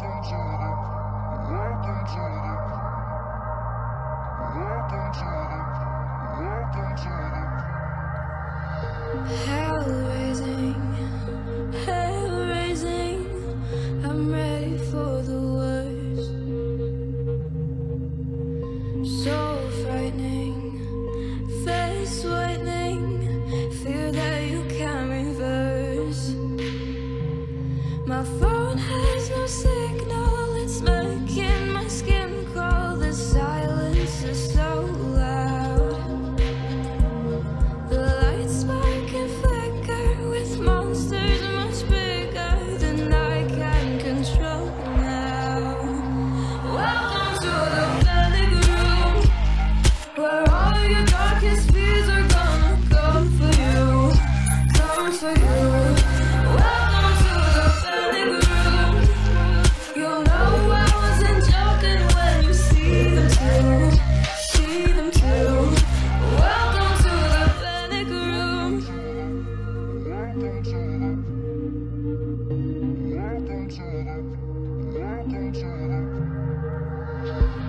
Welcome to the, welcome to the,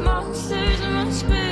monsters must be